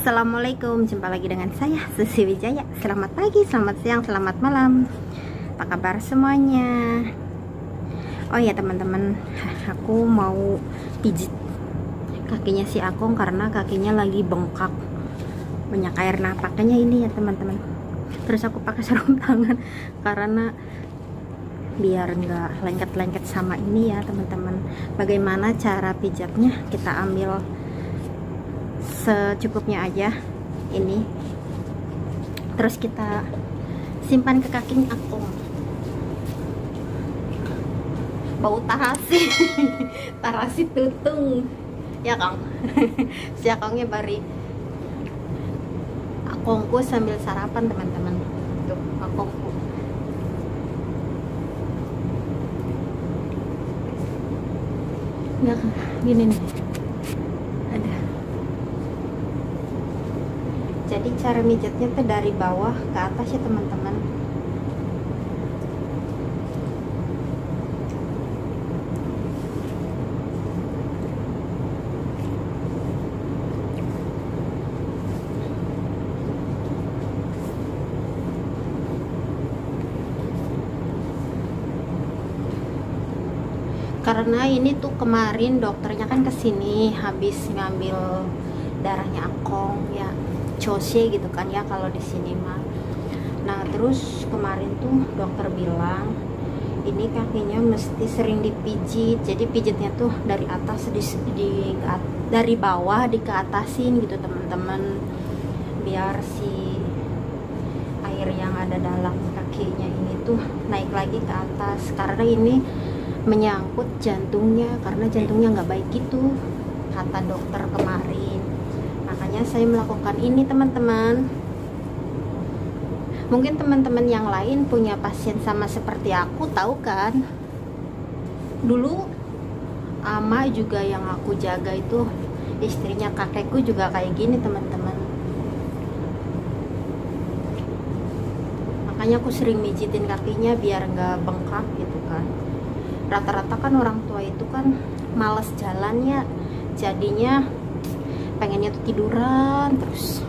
Assalamualaikum, jumpa lagi dengan saya Susi Wijaya. Selamat pagi, selamat siang, selamat malam. Apa kabar semuanya? Oh ya teman-teman Aku mau pijit Kakinya si Akong karena kakinya lagi bengkak. Banyak air Nah pakainya ini ya teman-teman. Terus aku pakai sarung tangan Karena biar nggak lengket-lengket sama ini ya teman-teman. Bagaimana cara pijatnya Kita ambil secukupnya aja ini. Terus kita simpan ke kaki aku. Bau tarasi tarasi tutung. Ya kang. Si akongnya bari. Akongku sambil sarapan teman-teman. Tuh akongku. Ya gini nih jadi cara mijatnya tuh dari bawah ke atas ya teman-teman. Karena ini tuh kemarin dokternya kan ke sini habis ngambil Chose gitu kan ya kalau di sini mah. Nah terus kemarin tuh dokter bilang ini kakinya mesti sering dipijit. Jadi pijitnya tuh dari atas di, di dari bawah di ke atasin gitu teman-teman. Biar si air yang ada dalam kakinya ini tuh naik lagi ke atas. Karena ini menyangkut jantungnya karena jantungnya nggak baik gitu kata dokter kemarin saya melakukan ini teman-teman. Mungkin teman-teman yang lain punya pasien sama seperti aku tahu kan? Dulu ama juga yang aku jaga itu istrinya kakekku juga kayak gini teman-teman. Makanya aku sering mijitin kakinya biar nggak bengkak gitu kan. Rata-rata kan orang tua itu kan males jalannya jadinya pengennya tuh tiduran terus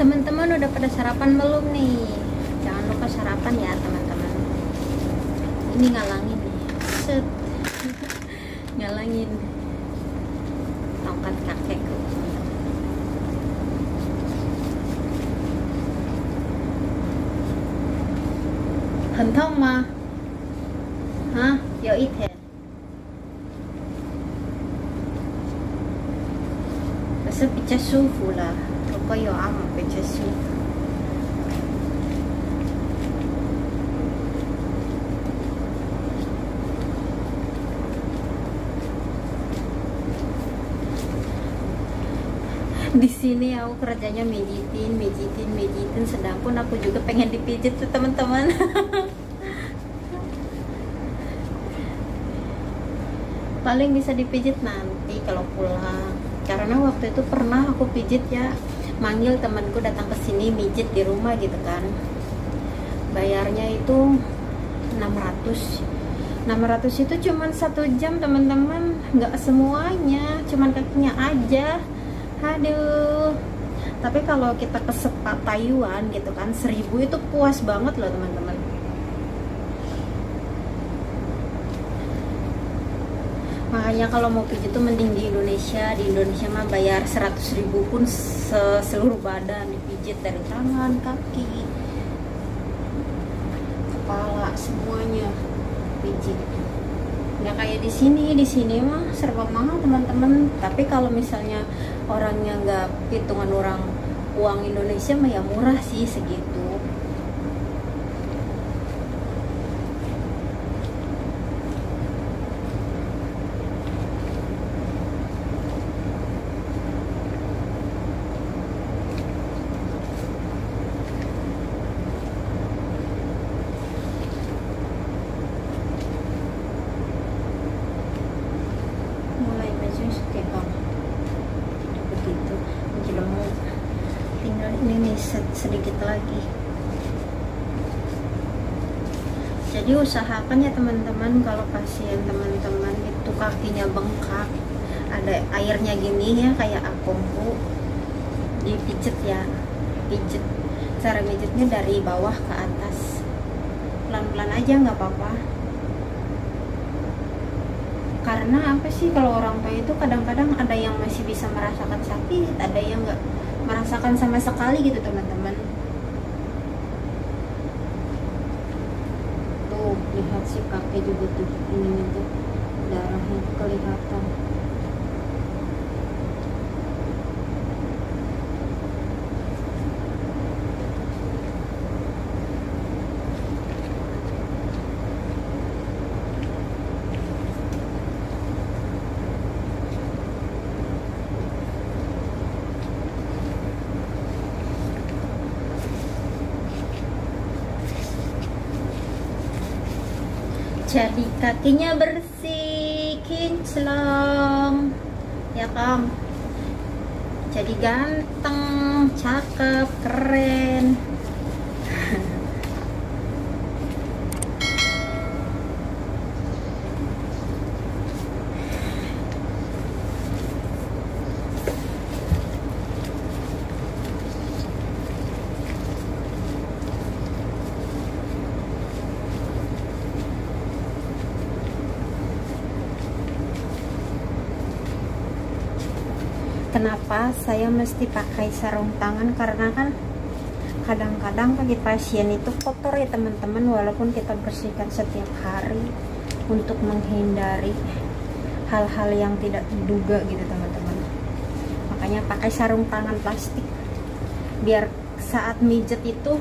teman-teman udah pada sarapan belum nih? Jangan lupa sarapan ya teman-teman. Ini ngalangin nih. Set. Ngalangin tongkat kakekku. Hentong mah hah? Yo ite lah có your arm up di sini aku kerjanya mijitin, mijitin, mijitin, sedangpun aku juga pengen dipijit tuh teman-teman. paling bisa dipijit nanti kalau pulang. Karena waktu itu pernah aku pijit ya manggil temanku datang ke sini mijit di rumah gitu kan. Bayarnya itu 600 600 itu cuman satu jam teman-teman. Nggak semuanya cuman kakinya aja. Aduh. Tapi kalau kita ke spa Taiwan gitu kan 1000 itu puas banget loh teman-teman makanya kalau mau pijit tuh mending di Indonesia. Di Indonesia mah bayar 100 ribu pun seluruh badan. Dipijit dari tangan kaki kepala semuanya. Pijit. Nggak kayak di sini. Di sini mah serba mahal teman-teman. Tapi kalau misalnya orangnya nggak hitungan orang uang Indonesia mah ya murah sih segitu sedikit lagi. Jadi usahakan ya teman-teman kalau pasien teman-teman itu kakinya bengkak ada airnya gini ya kayak akumpu dipijet ya pijet. Cara pijetnya dari bawah ke atas. Pelan-pelan aja nggak apa-apa karena apa sih kalau orang tua itu kadang-kadang ada yang masih bisa merasakan sakit ada yang nggak merasakan sama sekali gitu teman-teman. Tuh lihat si kakek juga tuh ini tuh darahnya kelihatan jadi kakinya bersih kinclong. Ya kam jadi ganteng cakep keren kenapa saya mesti pakai sarung tangan? Karena kan kadang-kadang kaki pasien itu kotor ya teman-teman walaupun kita bersihkan setiap hari untuk menghindari hal-hal yang tidak diduga gitu teman-teman. Makanya pakai sarung tangan plastik biar saat mijet itu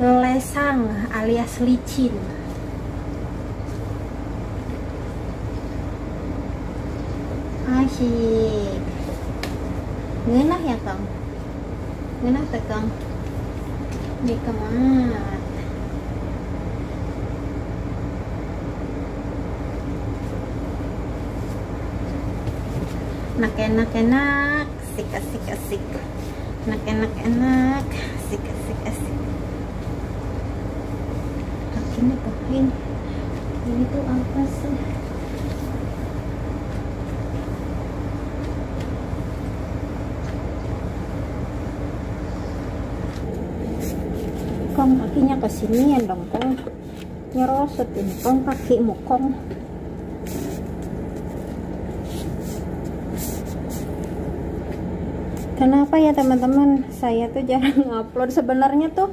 lesang alias licin. Asyik ngenah ya kang? Ngenah teh kang? Di kemat nak enak enak asik asik asik nak enak enak asik asik asik tuh ini. Ini tuh apa sih kong kakinya ke sini ya dong kong. Nyerosot ini kong kaki mukong kenapa ya teman-teman? Saya tuh jarang upload. Sebenarnya tuh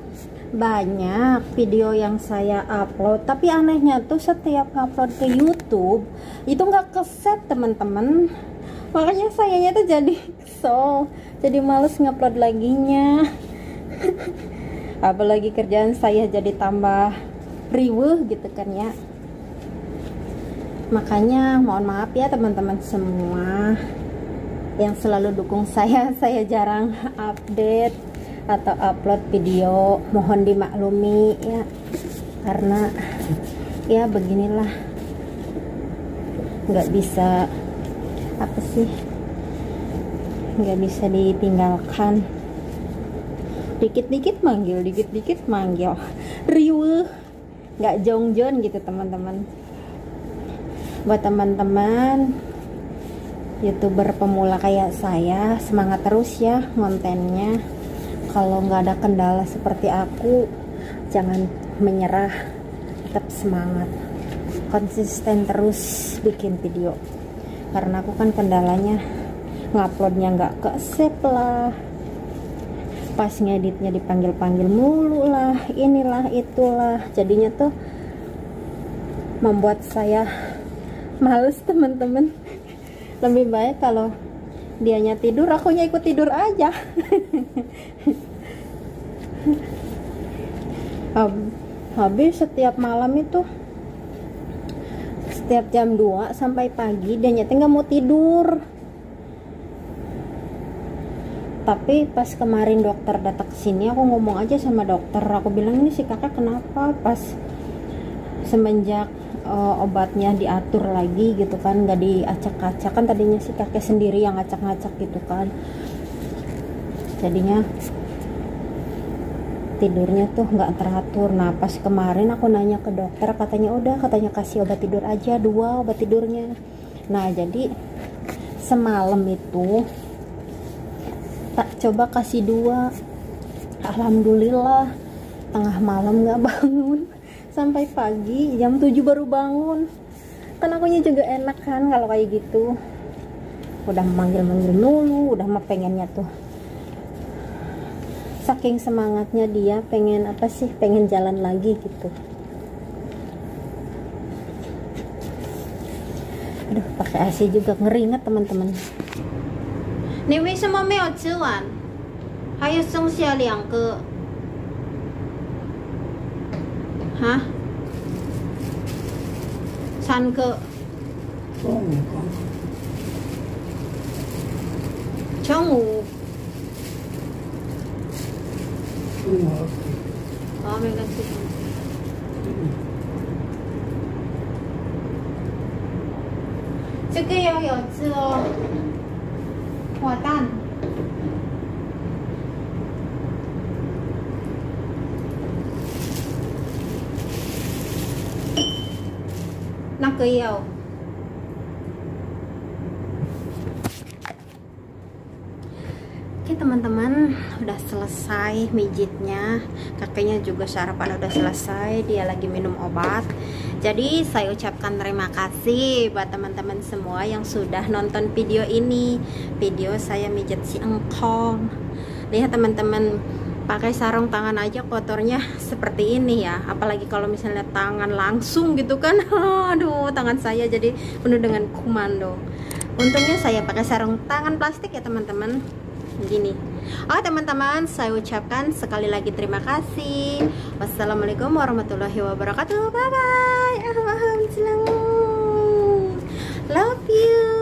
banyak video yang saya upload. Tapi anehnya tuh setiap upload ke YouTube itu nggak keset teman-teman. Makanya sayanya tuh jadi so jadi males ngupload laginya apalagi kerjaan saya jadi tambah riweh gitu kan ya. Makanya mohon maaf ya teman-teman semua yang selalu dukung saya. Saya jarang update atau upload video. Mohon dimaklumi ya. Karena ya beginilah. Nggak bisa apa sih? Nggak bisa ditinggalkan dikit-dikit manggil dikit-dikit manggil. Riuh. Nggak jongjon gitu teman-teman. Buat teman-teman youtuber pemula kayak saya semangat terus ya kontennya. Kalau nggak ada kendala seperti aku jangan menyerah. Tetap semangat. Konsisten terus bikin video. Karena aku kan kendalanya nguploadnya nggak ke save lah pas ngeditnya dipanggil-panggil mulu lah inilah itulah. Jadinya tuh membuat saya males teman-teman. Lebih baik kalau dianya tidur akunya ikut tidur aja. Habis setiap malam itu setiap jam 2 sampai pagi dia nyata nggak mau tidur tapi pas kemarin dokter datang ke sini aku ngomong aja sama dokter. Aku bilang ini si kakak kenapa pas semenjak uh, obatnya diatur lagi gitu kan nggak diacak-acak? Kan tadinya si kakek sendiri yang ngacak-ngacak gitu kan. Jadinya tidurnya tuh nggak teratur. Nah pas kemarin aku nanya ke dokter katanya udah katanya kasih obat tidur aja dua obat tidurnya. Nah jadi semalam itu tak coba kasih dua. Alhamdulillah tengah malam nggak bangun. Sampai pagi jam 7 baru bangun. Kan akunya juga enak kan kalau kayak gitu. Udah manggil-manggil dulu udah mah pengennya tuh. Saking semangatnya dia pengen apa sih? Pengen jalan lagi gitu. Aduh pakai AC juga ngeringet teman-teman 你为什么没有吃完？还有剩下两个。哈？三个。中午。好，没关系。这个要有字哦。hòa tan. Lắc cây yêu. Oke teman-teman udah selesai mijitnya. Kakeknya juga sarapan udah selesai dia lagi minum obat. Jadi saya ucapkan terima kasih buat teman-teman semua yang sudah nonton video ini. Video saya mijit si engkong. Lihat teman-teman pakai sarung tangan aja kotornya seperti ini ya. Apalagi kalau misalnya tangan langsung gitu kan. Aduh tangan saya jadi penuh dengan komando untungnya saya pakai sarung tangan plastik ya teman-teman gini. Oh teman-teman saya ucapkan sekali lagi terima kasih. Wassalamualaikum warahmatullahi wabarakatuh. Bye bye Love